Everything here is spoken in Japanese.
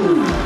Ooh.